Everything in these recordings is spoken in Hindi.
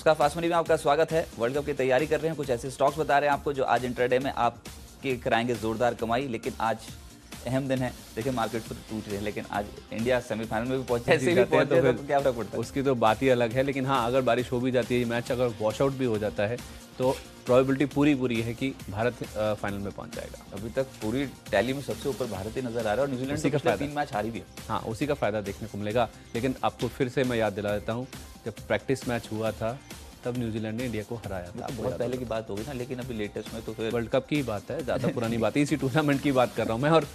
नमस्कार फास्ट मनी में आपका स्वागत है। वर्ल्ड कप की तैयारी कर रहे हैं कुछ ऐसे स्टॉक्स बता रहे हैं आपको जो आज इंटरडे में आपके कराएँगे जोरदार कमाई लेकिन आज अहम दिन है। देखिए मार्केट तो टूट रही है लेकिन आज इंडिया सेमीफाइनल में भी पहुँचे ऐसे भी पहुँचे तो, तो क्या फ़र्क पड़ता है? उसकी तो बात ही अलग है लेकिन हाँ अगर बारिश हो भी जाती है मैच अगर वॉश आउट भी हो जाता है तो प्रोबेबिलिटी पूरी पूरी है कि भारत फाइनल में पहुँच जाएगा। अभी तक पूरी टैली में सबसे ऊपर भारत ही नज़र आ रहा है और न्यूजीलैंड का तीन मैच हारी भी है। हाँ उसी का फ़ायदा देखने को मिलेगा लेकिन आपको फिर से मैं याद दिला देता हूँ जब प्रैक्टिस मैच हुआ था तब न्यूजीलैंड ने इंडिया को हराया था बहुत पहले की बात होगी ना लेकिन अभी लेटेस्ट में तो फिर वर्ल्ड कप की बात है ज़्यादा पुरानी बात है। इसी टूर्नामेंट की बात कर रहा हूँ मैं और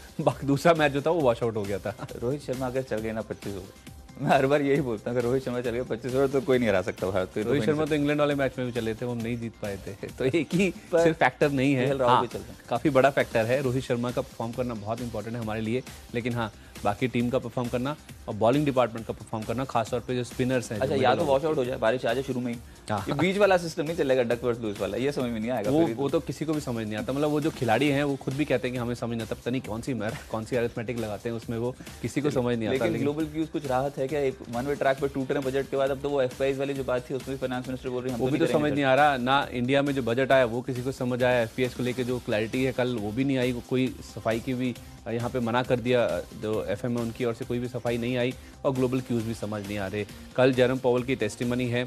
दूसरा मैच जो था वो वॉश आउट हो गया था। रोहित शर्मा अगर चल गए ना पच्चीस ओवर मैं हर बार यही बोलता हूँ रोहित शर्मा चल गया पच्चीस ओवर तो कोई नहीं हरा सकता भारत तो रोहित शर्मा तो इंग्लैंड वाले मैच में भी चले थे वो हम नहीं जीत पाए थे। तो एक ही सिर्फ़ फैक्टर नहीं है। हाँ, काफ़ी बड़ा फैक्टर है। रोहित शर्मा का परफॉर्म करना बहुत इंपॉर्टेंट है हमारे लिए लेकिन हाँ बाकी टीम का परफॉर्म करना और बॉलिंग डिपार्टमेंट का परफॉर्म करना खासतौर पे जो स्पिनर्स हैं अच्छा या तो वॉश आउट हो जाए बारिश आ जाए शुरू में ही। हाँ। बीच वाला सिस्टम नहीं चलेगा डकवर्थ लूज वाला ये समझ में नहीं आएगा वो वो तो किसी को भी समझ नहीं आता। मतलब वो जो खिलाड़ी हैं वो खुद भी कहते हैं कि हमें समझ नहीं आता पता नहीं कौन सी मैथ कौन सी अरिथमेटिक लगाते हैं उसमें वो किसी को समझ नहीं आता लेकिन ग्लोबल क्यूज कुछ राहत है क्या एक वन वे ट्रैक पर टूट रहे बजट के बाद अब तो वो एफपीएस वाली जो बात थी उसमें फाइनेंस मिनिस्टर बोल रही है वो भी तो समझ नहीं आ रहा ना इंडिया में जो बजट आया वो किसी को समझ आया एफपीएस को लेकर जो क्लैरिटी है कल वो भी नहीं आई कोई सफ़ाई की भी यहाँ पे मना कर दिया जो एफ़ एम उनकी ओर से कोई भी सफ़ाई नहीं आई और ग्लोबल क्यूज़ भी समझ नहीं आ रहे। कल जरम पॉवल की टेस्टिमनी है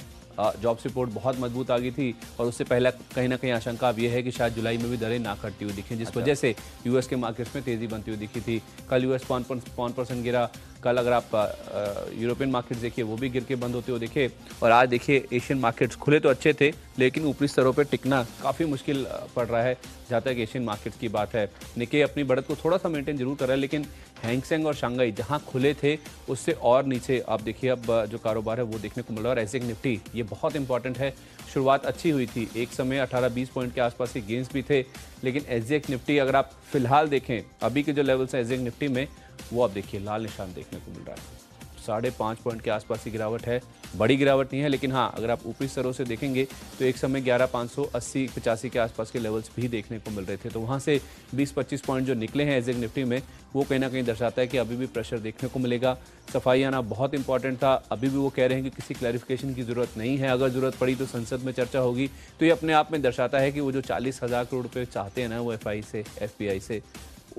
जॉब रिपोर्ट बहुत मज़बूत आ गई थी और उससे पहले कहीं ना कहीं आशंका अब यह है कि शायद जुलाई में भी दरें ना घटती हुई दिखें जिस अच्छा। वजह से यूएस के मार्केट्स में तेज़ी बनती हुई दिखी थी। कल यूएस पाँच परसेंट गिरा कल अगर आप यूरोपियन मार्केट्स देखिए, वो भी गिर के बंद होते हुए देखे, और आज देखिए एशियन मार्केट्स खुले तो अच्छे थे, लेकिन ऊपरी स्तरों पर टिकना काफ़ी मुश्किल पड़ रहा है, जहाँ तक एशियन मार्केट्स की बात है। निके अपनी बढ़त को थोड़ा सा मेंटेन ज़रूर कर रहा है, लेकिन हैंगसेंग और शंघाई जहाँ खुले थे, उससे और नीचे। आप देखिए अब जो कारोबार है, वो देखने को मिल रहा है, और एसिक निफ्टी, ये बहुत इंपॉर्टेंट है। शुरुआत अच्छी हुई थी, एक समय 18-20 पॉइंट के आसपास के गेंस भी थे, लेकिन एसजेक निफ्टी अगर आप फ़िलहाल देखें, अभी के जो लेवल्स हैं एसजेक निफ्टी में वो आप देखिए, लाल निशान देखने को मिल रहा है। साढ़े पाँच पॉइंट के आसपास की गिरावट है। बड़ी गिरावट नहीं है, लेकिन हाँ अगर आप ऊपरी स्तरों से देखेंगे तो एक समय ग्यारह पाँच सौ अस्सी पचासी के आसपास के लेवल्स भी देखने को मिल रहे थे। तो वहाँ से बीस पच्चीस पॉइंट जो निकले हैं एज निफ्टी में, वो कहीं ना कहीं दर्शाता है कि अभी भी प्रेशर देखने को मिलेगा। सफ़ाई आना बहुत इंपॉर्टेंट था। अभी भी वो कह रहे हैं कि किसी क्लैरिफिकेशन की ज़रूरत नहीं है। अगर ज़रूरत पड़ी तो संसद में चर्चा होगी। तो ये अपने आप में दर्शाता है कि वो जो चालीस हज़ार करोड़ रुपये चाहते हैं ना, वो एफआई से एफबीआई से,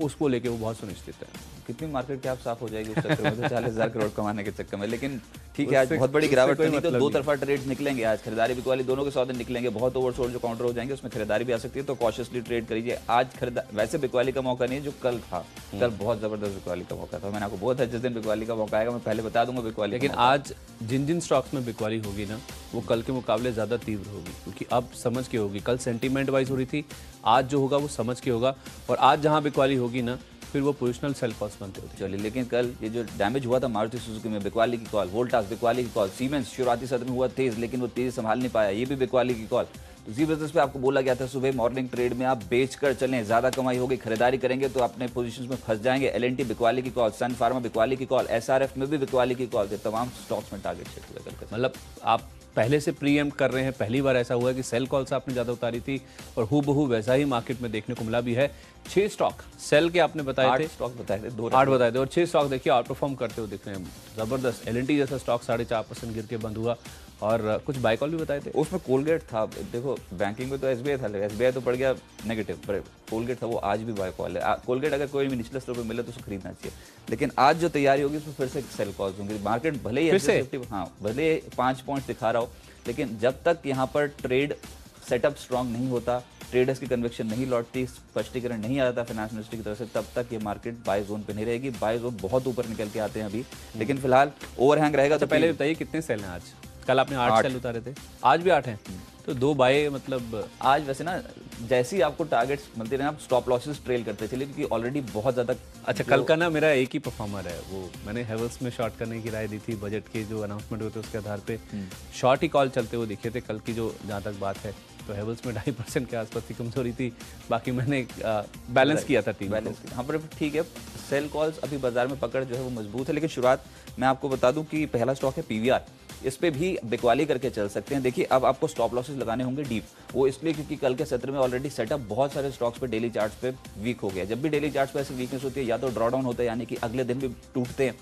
उसको लेके वो बहुत सुनिश्चित है। कितनी मार्केट कैप साफ़ हो जाएगी उस चक्कर में तो चालीस हज़ार करोड़ कमाने के चक्कर में। लेकिन ठीक है आज बहुत बड़ी गिरावट तो नहीं तो दो तरफा ट्रेड निकलेंगे आज। खरीदारी बिकवाली दोनों के सौदे निकलेंगे बहुत ओवरसोल्ड जो काउंटर हो जाएँगे उसमें खरीदारी भी आ सकती है तो कॉशियसली ट्रेड करिए। आज खरीदा वैसे बिकवाली का मौका नहीं है जो कल था। कल बहुत ज़बरदस्त बिकवाली का मौका था। मैंने आपको बहुत जिस दिन बिकवाली का मौका आएगा मैं पहले बता दूँगा बिकवाली लेकिन आज जिन जिन स्टॉक्स में बिकवाली होगी ना वो कल के मुकाबले ज़्यादा तीव्र होगी क्योंकि अब समझ के होगी। कल सेंटीमेंट वाइज हो रही थी आज जो होगा वो समझ के होगा। और आज जहाँ बिकवाली होगी ना फिर वो पोजिशनल सेल कॉस्ट बनते होते चलिए लेकिन कल ये जो डैमेज हुआ था मारुति सुजुकी में बिकवाली की कॉल वोल्टास बिकवाली की कॉल सीमेंस शुरुआती सत्र में हुआ तेज लेकिन वो तेज संभाल नहीं पाया ये भी बिकवाली की कॉल तो जी बिज़नेस पे आपको बोला गया था सुबह मॉर्निंग ट्रेड में आप बेच कर चलें ज़्यादा कमाई होगी खरीदारी करेंगे तो अपने पोजीशंस में फंस जाएँगे। एल एन टी बिकवाली की कॉल सन फार्मा बिकवाली की कॉल एसआरएफ में भी बिकवाली की कॉल थे तमाम स्टॉक्स में टारगेट सेट हुए मतलब आप पहले से प्रीएम कर रहे हैं पहली बार ऐसा हुआ कि सेल कॉल्स आपने ज़्यादा उतारी थी और हु बहू वैसा ही मार्केट में देखने को मिला भी है। छह स्टॉक सेल के आपने बताए थे। स्टॉक बताए थे दो आठ बताए थे। और छह स्टॉक देखिए आउट परफॉर्म करते हुए दिख रहे हैं। ज़बरदस्त एलएनटी जैसा स्टॉक साढ़े चार परसेंट गिर के बंद हुआ। और कुछ बाइकॉल भी बताए थे? उसमें कोलगेट था। देखो बैंकिंग में तो एसबीआई था एसबीआई तो पड़ गया नेगेटिव पर कोलगेट था वो आज भी बाइकॉल है। कोलगेट अगर कोई भी निचले स्तर पर मिले तो उसको खरीदना चाहिए। लेकिन आज जो तैयारी होगी उसमें फिर से सेल कॉल्स होंगे। मार्केट भले ही हाँ भले पाँच पॉइंट दिखा रहा हो लेकिन जब तक यहाँ पर ट्रेड सेटअप स्ट्रांग नहीं होता ट्रेडर्स की कन्वेक्शन नहीं लौटती स्पष्टीकरण नहीं आता फाइनेंस मिनिस्ट्री की तरफ़ से तब तक ये मार्केट बाय जोन पे नहीं रहेगी। बाय जोन बहुत ऊपर निकल के आते हैं अभी। लेकिन फ़िलहाल ओवरहैंग रहेगा तो पहले बताइए कितने सेल हैं आज? कल आपने आठ सेल उतारे थे। आज भी आठ हैं। हम्म। तो दो बाय मतलब आज वैसे ना जैसे ही आपको टारगेट्स मिलते रहे आप स्टॉप लॉसेस ट्रेल करते चलिए क्योंकि ऑलरेडी बहुत ज़्यादा अच्छा कल का ना मेरा एक ही परफॉर्मर है वो मैंने हेवल्स में शॉर्ट करने की राय दी थी बजट के जो अनाउंसमेंट हुए थे उसके आधार पे। शॉर्ट हम्म। ही कॉल चलते हुए दिखे थे कल की जो जहाँ तक बात है तो हेवल्स में ढाई परसेंट के आसपास की कमज़ोरी थी बाकी मैंने बैलेंस किया था टीम बैलेंस हाँ पर ठीक है सेल कॉल्स अभी बाज़ार में पकड़ जो है वो मज़बूत है लेकिन शुरुआत मैं आपको बता दूँ कि पहला स्टॉक है पीवीआर इस पर भी बिकवाली करके चल सकते हैं। देखिए, अब आपको स्टॉप लॉसेस लगाने होंगे डीप वो इसलिए क्योंकि कल के सत्र में ऑलरेडी सेटअप बहुत सारे स्टॉक्स पर डेली चार्ट्स पे वीक हो गया। जब भी डेली चार्ट्स पर ऐसी वीकनेस होती है, या तो ड्रॉडाउन होता है, यानी कि अगले दिन भी टूटते हैं।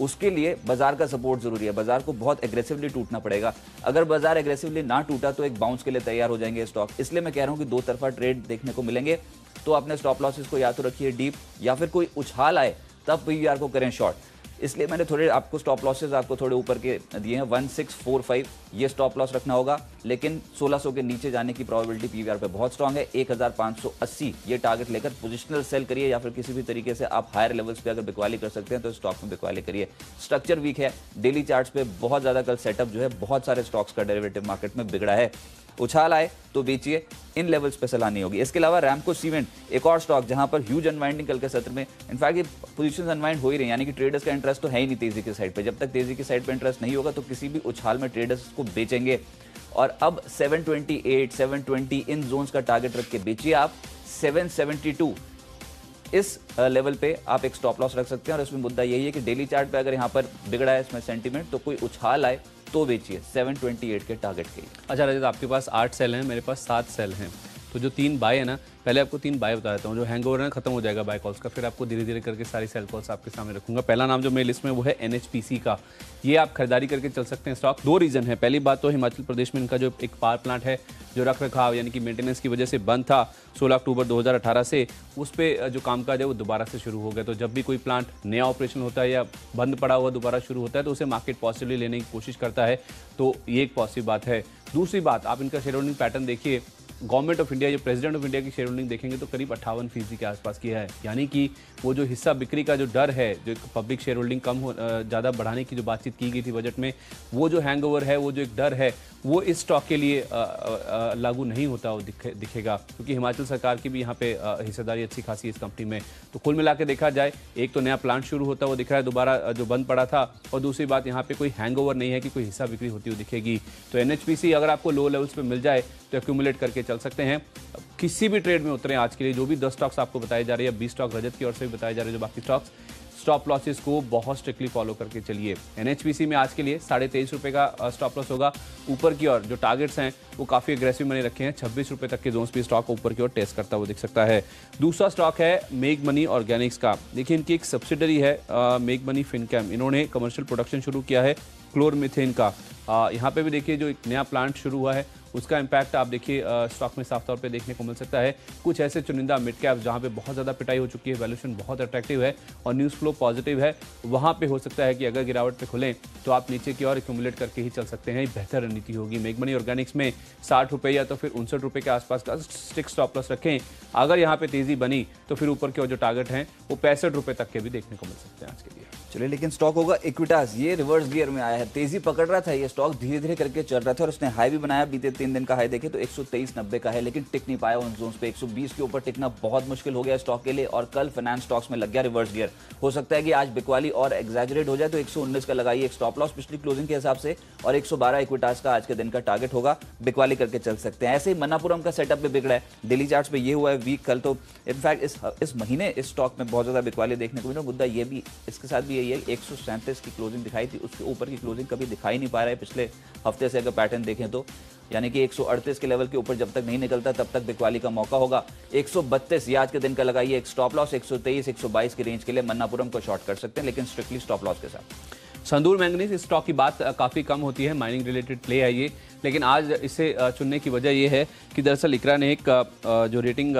उसके लिए बाज़ार का सपोर्ट ज़रूरी है। बाज़ार को बहुत एग्रेसिवली टूटना पड़ेगा। अगर बाज़ार एग्रेसिवली ना टूटा तो एक बाउंस के लिए तैयार हो जाएँगे स्टॉक इसलिए मैं कह रहा हूँ कि दो तरफा ट्रेड देखने को मिलेंगे। तो अपने स्टॉप लॉसेस को या तो रखिए डीप या फिर कोई उछाल आए, तब पीवीआर को करें शॉर्ट इसलिए मैंने थोड़े आपको स्टॉप लॉसेज आपको थोड़े ऊपर के दिए हैं। वन सिक्स फोर फाइव ये स्टॉप लॉस रखना होगा। लेकिन 1600 के नीचे जाने की प्रोबेबिलिटी पीवीआर पे बहुत स्ट्रांग है। 1580 ये टारगेट लेकर पोजिशनल सेल करिए या फिर किसी भी तरीके से आप हायर लेवल्स पे अगर बिकवाली कर सकते हैं तो स्टॉक में बिकवाली करिए। स्ट्रक्चर वीक है। डेली चार्ट पे बहुत ज़्यादा कल सेटअप जो है, बहुत सारे स्टॉक्स का डेरिवेटिव मार्केट में बिगड़ा है। उछाल आए तो बेचिए। इन लेवल्स पे सलाह नहीं होगी। इसके अलावा रैमको सीमेंट एक और स्टॉक जहाँ पर ह्यूज अनवाइंडिंग कल के सत्र में इनफैक्ट ये पोजीशंस अनवाइंड हो ही रही यानी कि ट्रेडर्स का इंटरेस्ट तो है ही नहीं तेज़ी की साइड पे। जब तक तेज़ी की साइड पे इंटरेस्ट नहीं होगा तो किसी भी उछाल में ट्रेडर्स को बेचेंगे। और अब 728, 720 इन जोन्स का टारगेट रख के बेचिए आप। 772 इस लेवल पे आप एक स्टॉप लॉस रख सकते हैं। और इसमें मुद्दा यही है कि डेली चार्ट पे अगर यहाँ पर बिगड़ा है इसमें सेंटीमेंट तो कोई उछाल आए तो बेचिए 728 के टारगेट के लिए। अच्छा रजत आपके पास आठ सेल हैं, मेरे पास सात सेल हैं। तो जो तीन बाय है ना, पहले आपको तीन बाय बता देता हूँ। जो हैंग ओवर है ना, खत्म हो जाएगा बाय कॉल्स का। फिर आपको धीरे धीरे करके सारी सेल कॉल्स आपके सामने रखूँगा। पहला नाम जो मेरी लिस्ट में वो है एनएचपीसी का। ये आप खरीदारी करके चल सकते हैं स्टॉक दो रीज़न है। पहली बात तो हिमाचल प्रदेश में इनका जो एक पावर प्लांट है, जो रख रखाव यानी कि मेंटेनेंस की वजह से बंद था 16 अक्टूबर 2018 से, उस पर जो कामकाज है वो दोबारा से शुरू हो गया। तो जब भी कोई प्लांट नया ऑपरेशन होता है या बंद पड़ा हुआ दोबारा शुरू होता है तो उसे मार्केट पॉजिटिवली लेने की कोशिश करता है। तो ये एक पॉजिटिव बात है। दूसरी बात, आप इनका शेयर होल्डिंग पैटर्न देखिए। गवर्नमेंट ऑफ़ इंडिया जो प्रेसिडेंट ऑफ़ इंडिया की शेयर होल्डिंग देखेंगे तो करीब अट्ठावन फ़ीसदी के आसपास की है। यानी कि वो जो हिस्सा बिक्री का जो डर है जो पब्लिक शेयर होल्डिंग कम हो ज़्यादा बढ़ाने की जो बातचीत की गई थी बजट में वो जो हैंगओवर है वो जो एक डर है वो इस स्टॉक के लिए लागू नहीं होता वो दिखे, दिखेगा। क्योंकि हिमाचल सरकार की भी यहाँ पे हिस्सेदारी अच्छी खासी इस कंपनी में। तो कुल मिला के देखा जाए एक तो नया प्लांट शुरू होता वो दिख रहा है दोबारा जो बंद पड़ा था और दूसरी बात यहाँ पे कोई हैंगओवर नहीं है कि कोई हिस्सा बिक्री होती हुई दिखेगी। तो एनएचपीसी अगर आपको लो लेवल्स पर मिल जाए तो एक्यूमुलेट करके चल सकते हैं। किसी भी ट्रेड में उतरे आज के लिए, जो भी दस स्टॉक्स आपको बताए जा रहे हैं बीस स्टॉक रजत की ओर से भी बताए जा रहे हैं, जो बाकी स्टॉक्स स्टॉप लॉसेस को बहुत स्ट्रिक्टली फॉलो करके चलिए। एनएचपीसी में आज के लिए साढ़े तेईस रुपये का स्टॉप लॉस होगा। ऊपर की ओर जो टारगेट्स हैं, वो काफ़ी एग्रेसिव मैंने रखे हैं। छब्बीस रुपये तक के जोन्स भी स्टॉक ऊपर की ओर टेस्ट करता हुआ दिख सकता है। दूसरा स्टॉक है मेक मनी ऑर्गेनिक्स का। देखिए, इनकी एक सब्सिडरी है मेक मनी फिनकैम इन्होंने कमर्शियल प्रोडक्शन शुरू किया है क्लोरमिथेन का। यहाँ पे भी देखिए, जो एक नया प्लांट शुरू हुआ है उसका इम्पैक्ट आप देखिए स्टॉक में साफ़ तौर पे देखने को मिल सकता है। कुछ ऐसे चुनिंदा मिड कैप जहाँ पे बहुत ज़्यादा पिटाई हो चुकी है वैल्यूशन बहुत अट्रैक्टिव है और न्यूज़ फ्लो पॉजिटिव है। वहाँ पर हो सकता है कि अगर गिरावट पर खुलें तो आप नीचे की ओर एक्यूमुलेट करके ही चल सकते हैं। बेहतर रणनीति होगी। मेगमनी ऑर्गेनिक्स में साठ रुपये या तो फिर उनसठ रुपये के आसपास का स्टिक स्टॉप लॉस रखें। अगर यहाँ पे तेज़ी बनी तो फिर ऊपर के और जो टारगेट हैं, वो पैंसठ रुपये तक के भी देखने को मिल सकते हैं आज के लिए। चलिए, लेकिन स्टॉक होगा इक्विटास ये रिवर्स गियर में आया है। तेज़ी पकड़ रहा था ये स्टॉक धीरे धीरे करके चल रहा था और उसने हाई भी बनाया। बीते तीन दिन का हाई देखे तो 123 नब्बे का है, लेकिन टिक नहीं पाया उन जोन्स पे। 120 के ऊपर टिकना बहुत मुश्किल हो गया स्टॉक के लिए और कल फाइनेंस स्टॉक्स में लग गया रिवर्स गियर हो सकता है कि आज बिकवाली और एग्जैजरेट हो जाए तो एक सौ उन्नीस का लगाइए एक स्टॉप लॉस पिछली क्लोजिंग के हिसाब से और एक सौ बारह इक्विटास का आज के दिन का टारगेट होगा। बिकवाली करके चल सकते हैं। ऐसे ही मनापुरम का सेटअप भी बिगड़ा है। दिल्ली चार्ट पे ये हुआ है वीक कल तो। इनफैक्ट इस महीने इस स्टॉक में बहुत ज़्यादा बिकवाली देखने को मिला मुद्दा ये भी, इसके साथ भी यही है। एक की क्लोजिंग दिखाई थी। उसके ऊपर की क्लोजिंग कभी दिखाई नहीं पा रहा है। पिछले हफ़्ते से अगर पैटर्न देखें तो। यानी कि 138 के लेवल के ऊपर जब तक नहीं निकलता, तब तक बिकवाली का मौका होगा। 132 ये आज के दिन का लगाइए एक स्टॉप लॉस 123 122 की रेंज के लिए मन्नापुरम को शॉर्ट कर सकते हैं, लेकिन स्ट्रिक्टली स्टॉप लॉस के साथ। संदूर मैंगनीज स्टॉक की बात काफ़ी कम होती है। माइनिंग रिलेटेड प्ले है ये। लेकिन आज इसे चुनने की वजह यह है कि दरअसल इकरा ने एक जो रेटिंग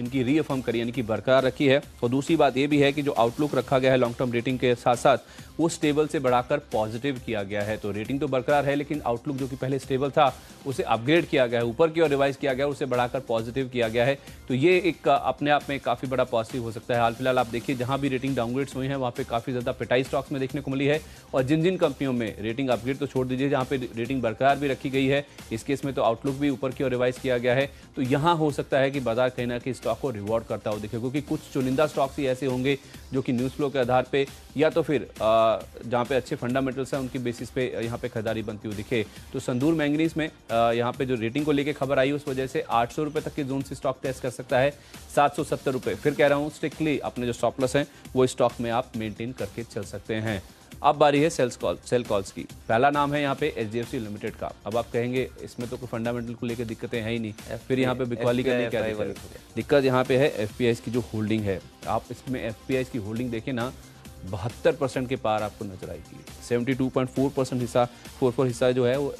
इनकी रीअफर्म करी, यानी कि बरकरार रखी है। और दूसरी बात यह भी है कि जो आउटलुक रखा गया है लॉन्ग टर्म रेटिंग के साथ साथ वो स्टेबल से बढ़ाकर पॉजिटिव किया गया है। तो रेटिंग तो बरकरार है, लेकिन आउटलुक जो कि पहले स्टेबल था, उसे अपग्रेड किया गया है। ऊपर की ओर रिवाइज किया गया, उसे बढ़ाकर पॉजिटिव किया गया है। तो ये एक अपने आप में काफ़ी बड़ा पॉजिटिव हो सकता है। हाल फ़िलहाल आप देखिए, जहाँ भी रेटिंग डाउनग्रेड्स हुई हैं, वहाँ पे काफ़ी ज़्यादा पिटाई स्टॉक्स में देखने को मिली है। और जिन जिन कंपनियों में रेटिंग अपग्रेड तो छोड़ दीजिए, जहाँ पे रेटिंग बरकरार भी रखी गई है। इस केस में तो आउटलुक भी ऊपर की ओर रिवाइज किया गया है। तो यहाँ हो सकता है कि बाज़ार कहीं ना कहीं स्टॉक को रिवॉर्ड करता हो देखिए क्योंकि कुछ चुनिंदा स्टॉक्स ही ऐसे होंगे जो कि न्यूज़ फ्लो के आधार पर या तो फिर जहाँ पे अच्छे फंडामेंटल्स हैं उनकी बेसिस पे यहाँ पे खरीदारी बनती हुई दिखे। तो संदूर मैंगनीज में यहाँ पे जो रेटिंग को लेकर खबर आई उस वजह से आठ सौ तक के जोन से स्टॉक टेस्ट कर सकता है। सात सौ सत्तर रुपये फिर कह रहा हूँ स्ट्रिक्टली अपने जो स्टॉपलस हैं, वो स्टॉक में आप मेंटेन करके चल सकते हैं। अब बारी है सेल्स कॉल सेल कॉल्स की। पहला नाम है यहाँ पे एच लिमिटेड का। अब आप कहेंगे इसमें तो कोई फंडामेंटल को लेकर दिक्कतें हैं ही नहीं। फिर यहाँ पे बिकवाली करने क्या दिक्कत यहाँ पे है एफ़ की जो होल्डिंग है। आप इसमें एफपीआई की होल्डिंग देखें ना बहत्तर परसेंट के पार आपको नज़र आएगी। 72.4 परसेंट हिस्सा फोर फोर हिस्सा जो है वो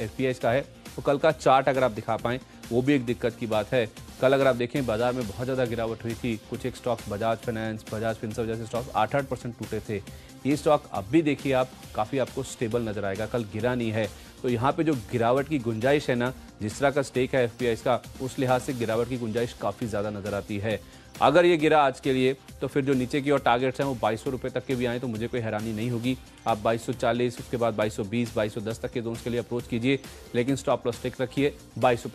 एफ़ का है। तो कल का चार्ट अगर आप दिखा पाएँ वो भी एक दिक्कत की बात है। कल अगर आप देखें, बाज़ार में बहुत ज़्यादा गिरावट हुई थी। कुछ एक stock, Bajaj finance, Bajaj Finserv जैसे स्टॉक आठ आठ परसेंट टूटे थे। ये स्टॉक अब भी देखिए आप, काफ़ी आपको स्टेबल नज़र आएगा। कल गिरा नहीं है। तो यहाँ पे जो गिरावट की गुंजाइश है ना, जिस तरह का स्टेक है एफ़ का, उस लिहाज से गिरावट की गुंजाइश काफ़ी ज़्यादा नज़र आती है। अगर ये गिरा आज के लिए तो फिर जो नीचे की और टारगेट्स हैं, वो बाईस सौ तक के भी आए तो मुझे कोई हैरानी नहीं होगी। आप बाईस सौ चालीस, उसके बाद बाईस सौ बीस, बाईस सौ दस तक के जोन्स के लिए अप्रोच कीजिए, लेकिन स्टॉप लॉस टेक रखिए, बाईस सौ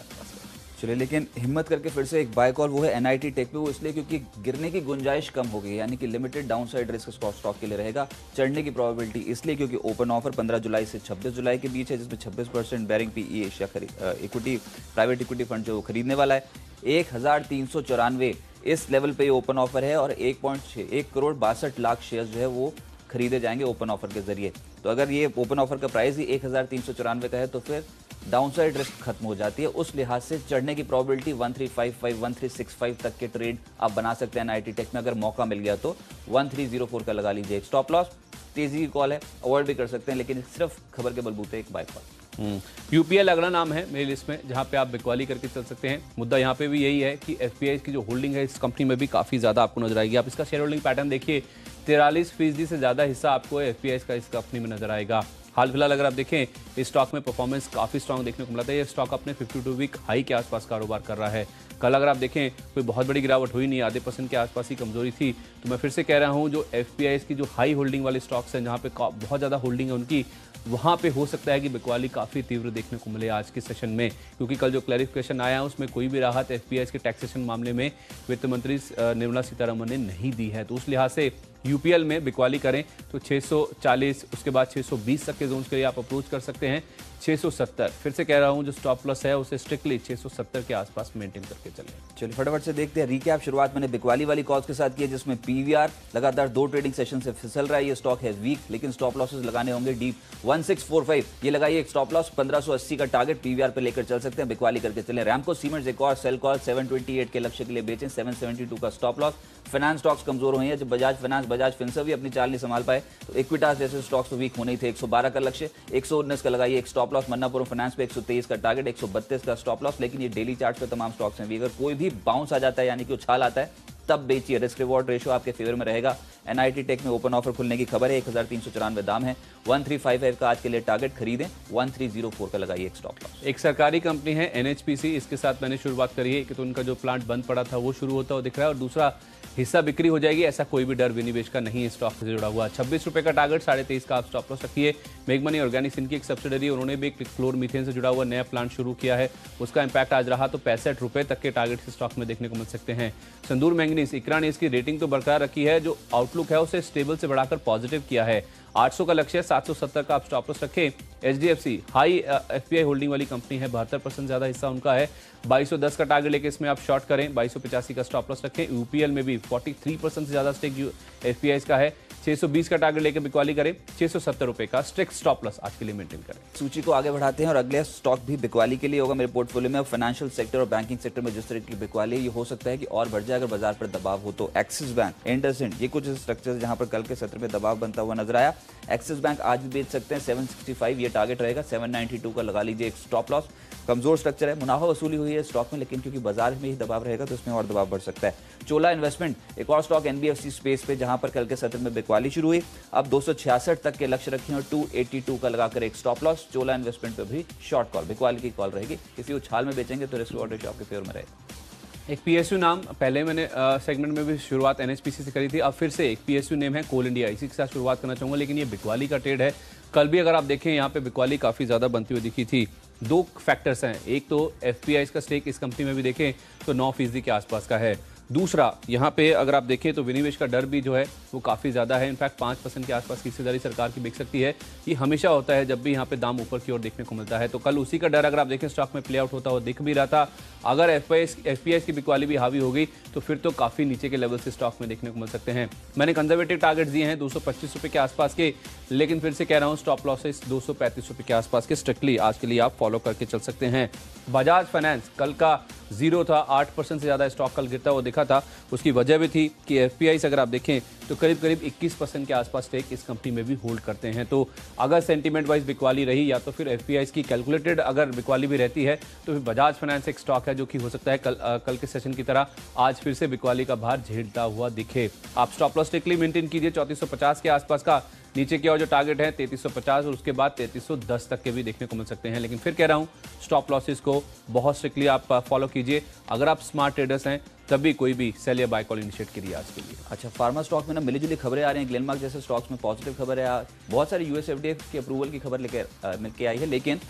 पचासी के आसपास चलिए, लेकिन हिम्मत करके फिर से एक बाय कॉल वो है एनआईटी टेक पे, वो इसलिए क्योंकि गिरने की गुंजाइश कम हो गई है, यानी कि limited downside risk stock के लिए रहेगा। चढ़ने की प्रोबेबिलिटी इसलिए क्योंकि ओपन ऑफ़र 15 जुलाई से 26 जुलाई के बीच है, जिसमें 26 percent Baring P E Asia equity private equity fund जो खरीदने वाला है। एक हज़ार तीन सौ चौरानवे इस लेवल पे ओपन ऑफ़र है और एक पॉइंट करोड़ बासठ लाख शेयर जो है वो खरीदे जाएँगे ओपन ऑफ़र के ज़रिए। तो अगर ये ओपन ऑफ़र का प्राइस ही एक का है तो फिर डाउनसाइड रिस्क खत्म हो जाती है। उस लिहाज से चढ़ने की प्रोबेबिलिटी 1355 1365 तक के ट्रेड आप बना सकते हैं आईटी टेक में। अगर मौका मिल गया तो 1304 का लगा लीजिए। स्टॉप लॉस तेज़ी की कॉल है अवॉइड भी कर सकते हैं, लेकिन सिर्फ़ खबर के बलबूते एक बाय कॉल यूपीएल अगला नाम है मेरी लिस्ट में, जहाँ पे आप बिकवाली करके चल सकते हैं। मुद्दा यहाँ पे भी यही है कि एफपीआई की जो होल्डिंग है, इस कंपनी में भी काफ़ी ज़्यादा आपको नज़र आएगी। आप इसका शेयर होल्डिंग पैटर्न देखिए तिरालीस फ़ीसदी से ज़्यादा हिस्सा आपको एफ़ का इस कंपनी में नज़र आएगा। हाल फ़िलहाल अगर आप देखें, इस स्टॉक में परफॉर्मेंस काफ़ी स्ट्रॉन्ग देखने को मिला था। ये स्टॉक अपने 52 वीक हाई के आसपास कारोबार कर रहा है। कल अगर आप देखें, कोई बहुत बड़ी गिरावट हुई नहीं, आधे परसेंट के आसपास ही कमज़ोरी थी। तो मैं फिर से कह रहा हूँ, जो एफ़ की जो हाई होल्डिंग वाले स्टॉक्स हैं, जहाँ पे बहुत ज़्यादा होल्डिंग है उनकी, वहाँ पे हो सकता है कि बिकवाली काफ़ी तीव्र देखने को मिले आज के सेशन में। क्योंकि कल जो क्लैरिफिकेशन आया, उसमें कोई भी राहत एफ़ के टैक्सेशन मामले में वित्त मंत्री निर्मला सीतारमन ने नहीं दी है। तो उस लिहाज से यूपीएल में बिकवाली करें तो 640 उसके बाद 620 तक के जोन्स के लिए आप अप्रोच कर सकते हैं। 670 फिर से कह रहा हूँ, जो स्टॉप लॉस है, उसे स्ट्रिक्टली 670 के आसपास मेंटेन करके चले। चलिए, फटाफट से देखते हैं रिकैप शुरुआत मैंने बिकवाली वाली कॉल्स के साथ किया जिसमें पीवीआर लगातार दो ट्रेडिंग सेशन से फिसल रहा है, ये स्टॉक है वीक लेकिन स्टॉप लॉसेस लगाने होंगे डीप 1645 ये लगाइए एक स्टॉप लॉस 1580 का टारगेट पीवीआर पे लेकर चल सकते हैं, बिकवाली करके चले। रैमको सीमेंट्स एक और सेल कॉल 728 के लक्ष्य के लिए बेचें 772 का स्टॉप लॉस फाइनेंस स्टॉक्स कमज़ोर हुए हैं, जब बजाज फाइनेंस बजाज फिनसर भी अपनी चाल नहीं संभाल पाए। तो इक्विटास जैसे स्टॉक्स तो वीक होने ही थे 112 का लक्ष्य, एक सौ उन्नीस का लगाइए, एक स्टॉप लॉस मन्नापुरम फाइनेंस पे 123 का टारगेट 132 का स्टॉप लॉस लेकिन ये डेली चार्ट पे तमाम स्टॉक्स हैं। भी अगर कोई भी बाउंस आ जाता है, यानी कि उछाल आता है तब बेचिए। रिस्क रिवॉर्ड रेशियो आपके फेवर में रहेगा। एनआईटी टेक में ओपन ऑफ़र खुलने की खबर है। एक हज़ार तीन सौ चौरानवे दाम है। वन थ्री फाइव फाइव का आज के लिए टारगेट खरीदें। वन थ्री ज़ीरो फोर का लगाइए एक स्टॉप लॉस एक सरकारी कंपनी है एनएचपीसी इसके साथ मैंने शुरुआत करी है कि तो उनका जो प्लांट बंद पड़ा था, वो शुरू होता हुआ दिख रहा है और दूसरा हिस्सा बिक्री हो जाएगी। ऐसा कोई भी डर विनिवेश का नहीं है स्टॉक से जुड़ा हुआ। छब्बीस रुपए का टारगेट साढ़े तेईस का आप स्टॉप लॉस रखिए। मेघमनी ऑर्गेनिक्स इनकी एक सब्सिडरी उन्होंने भी एक फ्लोर मीथेन से जुड़ा हुआ नया प्लांट शुरू किया है। उसका इंपैक्ट आज रहा तो पैंसठ रुपए तक के टारगेट से स्टॉक में देखने को मिल सकते हैं। संदूर इकरा ने इसकी रेटिंग तो बरकरार रखी है, जो आउटलुक है, उसे स्टेबल से बढ़ाकर पॉजिटिव किया है। 800 का लक्ष्य है 770 का आप स्टॉप लॉस रखें। H D F C high FPI holding वाली कंपनी है, बहत्तर परसेंट ज़्यादा हिस्सा उनका है। 2210 का टारगेट लेके इसमें आप शॉर्ट करें, बाईस का स्टॉप लॉस रखें। यूपीएल में भी 43 परसेंट से ज़्यादा स्टेक एफपीआई का है। 620 का टारगेट लेकर बिकवाली करें, छह सौ सत्तर रुपए का स्ट्रिक्ट स्टॉप लॉस आज के लिए मेंटेन करें। सूची को आगे बढ़ाते हैं और अगले स्टॉक भी बिकवाली के लिए होगा मेरे पोर्टफोलियो में। फाइनेंशियल सेक्टर और बैंकिंग सेक्टर में जिस तरह की बिकवाली ये हो सकता है कि और बढ़ जाए अगर बाज़ार पर दबाव हो तो। एक्सिस बैंक इंडसेंड ये कुछ स्ट्रक्चर जहाँ पर कल के सत्र में दबाव बनता हुआ नज़र आया। एक्सिस बैंक आज भी बेच सकते हैं। 765 ये टारगेट रहेगा। 792 का लगा लीजिए एक स्टॉप लॉस कमज़ोर स्ट्रक्चर है। मुनाफा वसूली हुई है स्टॉक में, लेकिन क्योंकि बाज़ार में ही दबाव रहेगा तो इसमें और दबाव बढ़ सकता है। चोला इन्वेस्टमेंट एक और स्टॉक एनबीएफसी स्पेस पे, जहाँ पर कल के सत्र में बिकवाली शुरू हुई। अब दो सौ छियासठ तक के लक्ष्य रखें और 282 का लगाकर एक स्टॉप लॉस चोला इन्वेस्टमेंट पे भी शॉर्ट कॉल बिकवाली की कॉल रहेगी। किसी उछाल में बेचेंगे तो रिस्क रिवॉर्ड रेशियो आपके फेवर में रहेगा। एक पीएसयू नाम, पहले मैंने सेगमेंट में भी शुरुआत एनएचपीसी से करी थी, अब फिर से एक पीएसयू नेम है कोल इंडिया इसी के साथ शुरुआत करना चाहूँगा, लेकिन ये बिकवाली का ट्रेड है। कल भी अगर आप देखें, यहाँ पे बिकवाली काफ़ी ज़्यादा बनती हुई दिखी थी। दो फैक्टर्स हैं, एक तो एफ़ का स्टेक इस कंपनी में भी देखें तो नौ फ़ीसदी के आसपास का है। दूसरा, यहाँ पे अगर आप देखें तो विनिवेश का डर भी जो है, वो काफ़ी ज़्यादा है। इनफैक्ट पाँच परसेंट के आसपास की हिस्सेदारी सरकार की बिक सकती है। ये हमेशा होता है जब भी यहाँ पे दाम ऊपर की ओर देखने को मिलता है। तो कल उसी का डर अगर आप देखें, स्टॉक में प्ले आउट होता हुआ दिख भी रहा था। अगर एफ़ एफ़ की बिकवाली भी हावी होगी तो फिर तो काफ़ी नीचे के लेवल से स्टॉक में देखने को मिल सकते हैं। मैंने कंजर्वेटिव टारगेट दिए हैं दो सौ पच्चीस रुपए के आसपास के, लेकिन फिर से कह रहा हूँ स्टॉप लॉसेस दो रुपए के आसपास के स्ट्रिक्टली आज के लिए आप फॉलो करके चल सकते हैं। बजाज फाइनेंस कल का ज़ीरो था, आठ परसेंट से ज़्यादा स्टॉक कल गिरता हुआ दिखा रखा था। उसकी वजह भी थी कि एफपीआई से अगर आप देखें तो करीब करीब 21 परसेंट के आसपास स्टेक इस कंपनी में भी होल्ड करते हैं। तो अगर सेंटीमेंट वाइज बिकवाली रही या तो फिर एफ़ की कैलकुलेटेड अगर बिकवाली भी रहती है तो फिर बजाज फाइनेंस एक स्टॉक है जो कि हो सकता है कल आ, कल के सेशन की तरह आज फिर से बिकवाली का भार झेलता हुआ दिखे। आप स्टॉप लॉस स्ट्रिक्टली मेंटेन कीजिए चौतीस के आसपास का। नीचे की ओर जो टारगेट है 3350 और उसके बाद 3310 तक के भी देखने को मिल सकते हैं। लेकिन फिर कह रहा हूँ स्टॉप लॉसेस को बहुत स्ट्रिक्टली आप फॉलो कीजिए। अगर आप स्मार्ट ट्रेडर्स हैं तभी कोई भी सेल या बाय कॉल इनिशिएट करिए आज के लिए। अच्छा फार्मा स्टॉक में ना मिली जुली खबरें आ रही हैं। ग्लेनमार्क जैसे स्टॉक्स में पॉजिटिव खबर है। बहुत सारी यूएस एफडीए की अप्रूवल की खबर लेकर मिल के आई है। लेकिन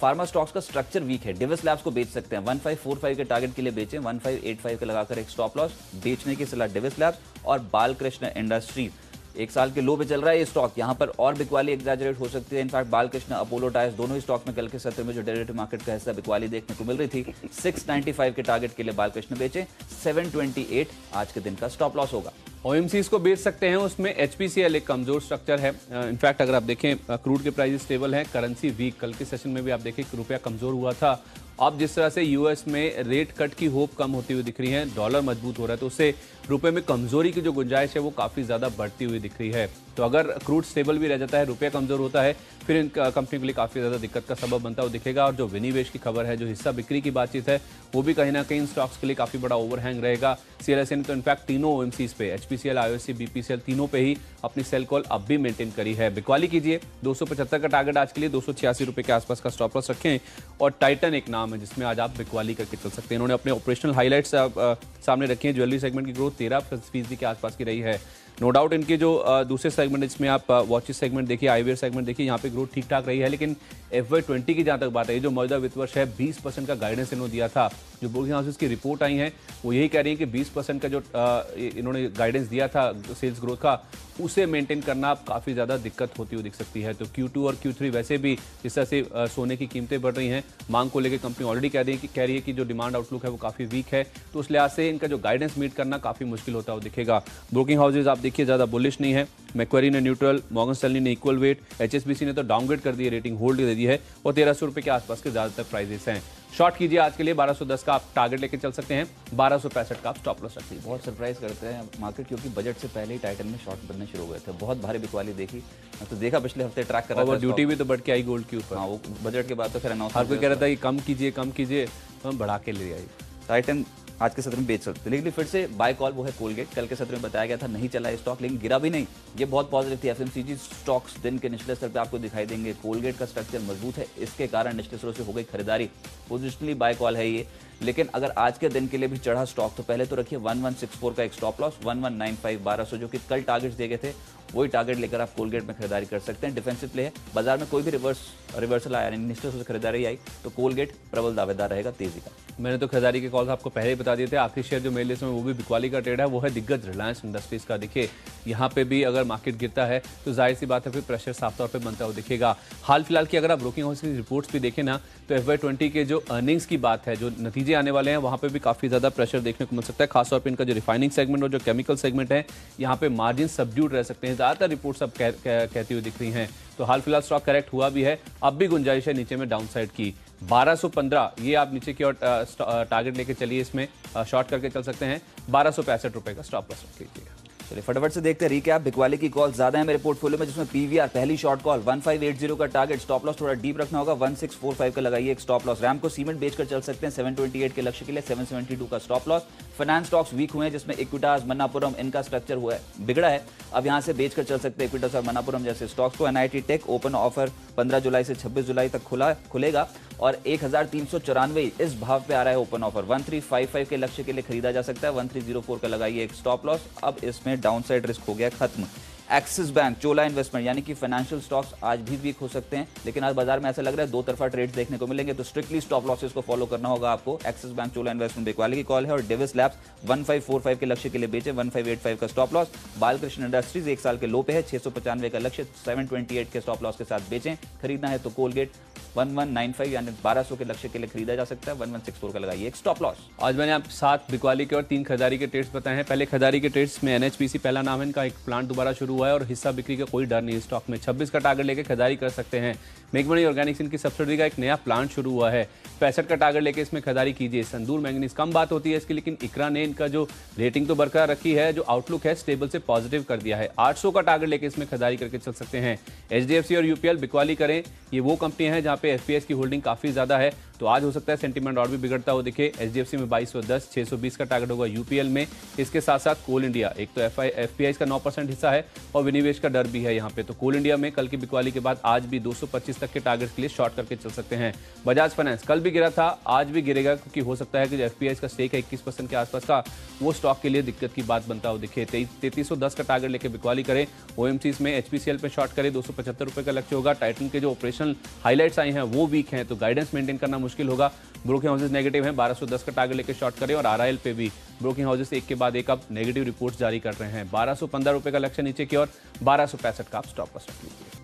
फार्मा स्टॉक्स का स्ट्रक्चर वीक है। डिविस लैब्स को बेच सकते हैं। 1545 के टारगेट के लिए बेचें। 1585 के लगाकर एक स्टॉप लॉस बेचने की सलाह डिविस लैब्स और बालकृष्ण इंडस्ट्रीज़ एक साल के लो पे चल रहा है ये स्टॉक यहाँ पर और बिकवाली एग्जैजरेट हो सकती है। इनफैक्ट बालकृष्ण अपोलो टायर्स दोनों ही स्टॉक में कल के सत्र में जो डेरिवेटिव मार्केट का हिस्सा बिकवाली देखने को मिल रही थी 695 के टारगेट के लिए बालकृष्ण बेचे। 728 आज के दिन का स्टॉप लॉस होगा। ओ को बेच सकते हैं, उसमें एच एक कमज़ोर स्ट्रक्चर है। इनफैक्ट अगर आप देखें क्रूड के प्राइस स्टेबल है करेंसी वीक कल के सेशन में भी आप देखें, रुपया कमज़ोर हुआ था। अब जिस तरह से यूएस में रेट कट की होप कम होती हुई दिख रही है डॉलर मज़बूत हो रहा है तो उससे रुपए में कमज़ोरी की जो गुंजाइश है, वो काफ़ी ज़्यादा बढ़ती हुई दिख रही है। तो अगर क्रूड स्टेबल भी रह जाता है, रुपया कमज़ोर होता है, फिर इन कंपनी के लिए काफ़ी ज़्यादा दिक्कत का सबब बनता हुआ दिखेगा। और जो विनिवेश की खबर है, जो हिस्सा बिक्री की बातचीत है, वो भी कहीं ना कहीं स्टॉक्स के लिए काफ़ी बड़ा ओवरहैंग रहेगा। सीएलएसए ने तो इनफैक्ट तीनों ओ पे एचपीसीएल आईओसी बीपीसीएल तीनों पे ही अपनी सेल कॉल अब भी मेंटेन करी है। बिकवाली कीजिए, दो सौ पचहत्तर का टारगेट आज के लिए दो सौ छियासी के आसपास का स्टॉप लॉस रखें। और टाइटन एक नाम है, जिसमें आज आप बिकवाली करके चल सकते हैं। इन्होंने अपने ऑपरेशनल हाईलाइट्स सामने रखे हैं ज्वेलरी सेगमेंट की ग्रोथ तेरह फ़ीसदी के आसपास की रही है। नो डाउट इनके जो दूसरे सेगमेंट इसमें आप वॉचेस सेगमेंट देखिए आईवेयर सेगमेंट देखिए, यहाँ पे ग्रोथ ठीक ठाक रही है, लेकिन एफ़ वाई ट्वेंटी की जहाँ तक बात है जो मौजूदा वित्त वर्ष है, बीस परसेंट का गाइडेंस इन्होंने दिया था। जो बुकिंग हाउसेस की रिपोर्ट आई है, वो यही कह रही है कि बीस परसेंट का जो इन्होंने गाइडेंस दिया था सेल्स ग्रोथ का, उसे मेंटेन करना काफ़ी ज़्यादा दिक्कत होती हुई दिख सकती है। तो Q2 और Q3 वैसे भी जिस तरह से सोने की कीमतें बढ़ रही हैं, मांग को लेकर कंपनी ऑलरेडी कह रही है कि, कह रही है कि जो डिमांड आउटलुक है वो काफ़ी वीक है। तो उस लिहाज से इनका जो गाइडेंस मीट करना काफ़ी मुश्किल होता हुआ दिखेगा। ब्रोकिंग हाउसेज आप ज़्यादा बुलिश नहीं है। मैक्वेरी ने न्यूट्रल मॉगन स्टैली ने इक्वल वेट एचएसबीसी ने तो डाउनग्रेड कर दी है रेटिंग होल्ड दे दी है और तेरह सौ के आसपास के ज़्यादातर प्राइजेस हैं। शॉर्ट कीजिए आज के लिए 1210 का आप टारगेट लेके चल सकते हैं बारह का आप स्टॉप लॉस रखिए। बहुत सरप्राइज़ करते हैं मार्केट क्योंकि बजट से पहले ही टाइटल में शॉर्ट बनने शुरू हुए थे। बहुत भारी बिकवाली देखी। तो देखा पिछले हफ़्ते ट्रैक कर रहा था ड्यूटी भी तो बढ़ के आई गोल्ड के ऊपर। हाँ वो बजट के बाद तो फिर अनाउंस हर कोई कह रहा था। कि कम कीजिए कम कीजिए तो हम बढ़ा के ले आई टाइटन आज के सत्र में बेच सकते लेकिन फिर से बाय कॉल वो है कोलगेट कल के सत्र में बताया गया था, नहीं चला स्टॉक लेकिन गिरा भी नहीं। ये बहुत पॉजिटिव थी। एफएमसीजी स्टॉक्स दिन के निचले स्तर पर आपको दिखाई देंगे। कोलगेट का स्ट्रक्चर मज़बूत है। इसके कारण निचले स्तरों से हो गई खरीदारी। पोजिशनली बाय कॉल है ये। लेकिन अगर आज के दिन के लिए भी चढ़ा स्टॉक तो पहले तो रखिए 1164 का एक स्टॉप लॉस 1195 1200 जो कि कल टारगेट्स दिए गए थे। वही टारगेट लेकर आप कोलगेट में खरीदारी कर सकते हैं। डिफेंसिव प्ले है। बाज़ार में कोई भी रिवर्स रिवर्सल आया नहीं निश्चित से खरीदारी आई तो कोलगेट प्रबल दावेदार रहेगा तेज़ी का। मैंने तो खरीदारी के कॉल आपको पहले ही बता दिए थे। आखिरी शेयर जो मेरे में वो भी बिकवाली का ट्रेड है, वो है दिग्गज रिलायंस इंडस्ट्रीज़ का। देखिए, यहाँ पे भी अगर मार्केट गिरता है तो ज़ाहिर सी बात है फिर प्रेशर साफ़ तौर पर बनता हुआ दिखेगा। हाल फ़िलहाल की अगर आप ब्रोकिंग हाउस की रिपोर्ट्स भी देखें ना तो एफ़ वाई के जो अर्निंग्स की बात है, जो नतीजे आने वाले हैं, वहाँ पर भी काफ़ी ज़्यादा प्रेशर देखने को मिल सकता है। खासतौर पर इनका जो रिफाइनिंग सेगमेंट और जो केमिकल सेगमेंट है, यहाँ पे मार्जिन सबड्यूड रह सकते हैं। ज़्यादातर रिपोर्ट अब कह, कह, कहती हुई दिख रही हैं। तो हाल फ़िलहाल स्टॉक करेक्ट हुआ भी है। अब भी गुंजाइश है नीचे में डाउन साइड की 1215 ये आप नीचे की ओर टारगेट लेके चलिए इसमें। शॉर्ट करके चल सकते हैं। बारह रुपए का स्टॉप लॉस रख चलिए, फटाफट से देखते हैं रिकैप बिकवाली की कॉल ज़्यादा है मेरे पोर्टफोलियो में, जिसमें पीवीआर पहली शॉर्ट कॉल 1580 का टारगेट स्टॉप लॉस थोड़ा डीप रखना होगा। 1645 का लगाइए एक stop loss Ramco cement बेचकर चल सकते हैं 728 के लक्ष्य के लिए 772 का stop loss finance stocks weak हुए हैं, जिसमें इक्विटास मन्नापुरम इनका स्ट्रक्चर हुआ है, बिगड़ा है। अब यहाँ से बेचकर चल सकते हैं इक्विटास और मन्नापुरम जैसे स्टॉक्स को। एनआईटी टेक ओपन ऑफ़र 15 जुलाई से 26 जुलाई तक खुला, खुलेगा। और एक हज़ार तीन सौ चौरानवे इस भाव पे आ रहा है ओपन ऑफ़र 1355 के लक्ष्य के लिए खरीदा जा सकता है 1304 का लगाइए एक स्टॉप लॉस अब इसमें डाउनसाइड रिस्क हो गया खत्म एक्सिस बैंक, चोला इन्वेस्टमेंट, यानी कि फाइनेंशियल स्टॉक्स आज भी वीक हो सकते हैं, लेकिन आज बाज़ार में ऐसा लग रहा है दो तरफा ट्रेड्स देखने को मिलेंगे तो स्ट्रिक्टली स्टॉप लॉसेस को फॉलो करना होगा आपको। एक्सिस बैंक, चोला इन्वेस्टमेंट बेकवाली की कॉल है और डेविस लैब्स 1545 के लक्ष्य के लिए बेचे 1585 का स्टॉप लॉस बालकृष्ण इंडस्ट्रीज़ एक साल के लो पे है, छह का लक्ष्य सेवन के स्टॉप लॉस के साथ बेचें। खरीदना है तो कोलगेट 1195 यानी 1200 के लक्ष्य के लिए खरीदा जा सकता है 1164 का लगाइए एक स्टॉप लॉस आज मैंने आप सात बिकवाली के और तीन खजारी के ट्रेड्स बताए हैं। पहले खजारी के ट्रेड्स में एनएचपीसी पहला नाम है इनका, एक प्लांट दोबारा शुरू हुआ है और हिस्सा बिक्री का कोई डर नहीं स्टॉक में 26 का टारगेट लेके खरीदारी कर सकते हैं। मेघमणी ऑर्गेनिक्स इनकी सब्सिडी का एक नया प्लांट शुरू हुआ है। पैंसठ का टारगेट लेके इसमें खरीदारी कीजिए। संदूर मैंगनीज कम बात होती है इसकी, लेकिन इकरा ने इनका जो रेटिंग तो बरकरार रखी है, जो आउटलुक है स्टेबल से पॉजिटिव कर दिया है। 800 का टारगेट लेके इसमें खरीदारी करके चल सकते हैं। HDFC और यूपीएल बिकवाली करें। ये वो कंपनियाँ हैं जहाँ पे एफ़ की होल्डिंग काफ़ी ज़्यादा है। तो आज हो सकता है सेंटीमेंट और भी बिगड़ता हो दिखे। एच में बाईस सौ दस, छह सौ बीस का टारगेट होगा यूपीएल में। इसके साथ साथ कोल इंडिया एक तो एफ़ आई का नौ परसेंट हिस्सा है और विनिवेश का डर भी है यहाँ पे। तो कोल इंडिया में कल की बिकवाली के बाद आज भी 225 तक के टारगेट के लिए शॉर्ट करके चल सकते हैं। बजाज फाइनेंस कल भी गिरा था, आज भी गिरेगा क्योंकि हो सकता है कि जो एफ़ का स्टेक है, इक्कीस के आसपास का, वो स्टॉक के लिए दिक्कत की बात बनता हो दिखे। तैतीस सौ का टारगेट लेके बिकवाली करें। ओ में एचपीसीएल पे शॉर्ट करें, दो सौ का लक्ष्य होगा। टाइटन के जो ऑपरेशनल हाईलाइट्स आए हैं, वो वीक हैं तो गाइडेंस मेंटेन करना मुश्किल होगा। ब्रोकिंग हाउसेज नेगेटिव हैं 1210 का टारगेट लेकर शॉर्ट करें और आरआईएल पे भी। ब्रोकिंग हाउसेज एक के बाद एक अब नेगेटिव रिपोर्ट्स जारी कर रहे हैं। बारह रुपए का लक्ष्य नीचे की और बारह का आप स्टॉप पर रख लीजिए।